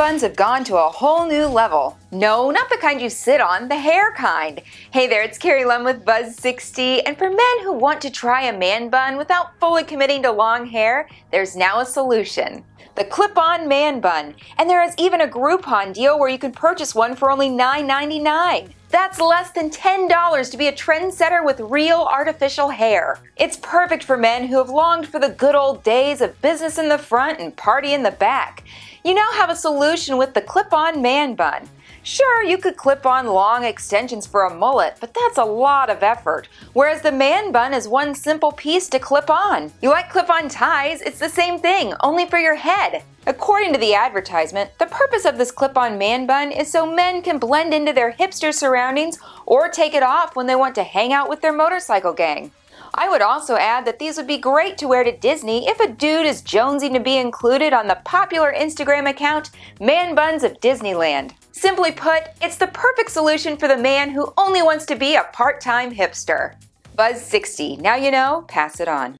buns have gone to a whole new level. No, not the kind you sit on, the hair kind. Hey there, it's Keri Lumm with Buzz60, and for men who want to try a man bun without fully committing to long hair, there's now a solution. The clip-on man bun, and there is even a Groupon deal where you can purchase one for only $9.99. That's less than $10 to be a trendsetter with real artificial hair. It's perfect for men who have longed for the good old days of business in the front and party in the back. You now have a solution with the clip-on man bun. Sure, you could clip on long extensions for a mullet, but that's a lot of effort. Whereas the man bun is one simple piece to clip on. You like clip on ties? It's the same thing, only for your head. According to the advertisement, the purpose of this clip on man bun is so men can blend into their hipster surroundings or take it off when they want to hang out with their motorcycle gang. I would also add that these would be great to wear to Disney if a dude is jonesing to be included on the popular Instagram account Man Buns of Disneyland. Simply put, it's the perfect solution for the man who only wants to be a part time hipster. Buzz60, now you know, pass it on.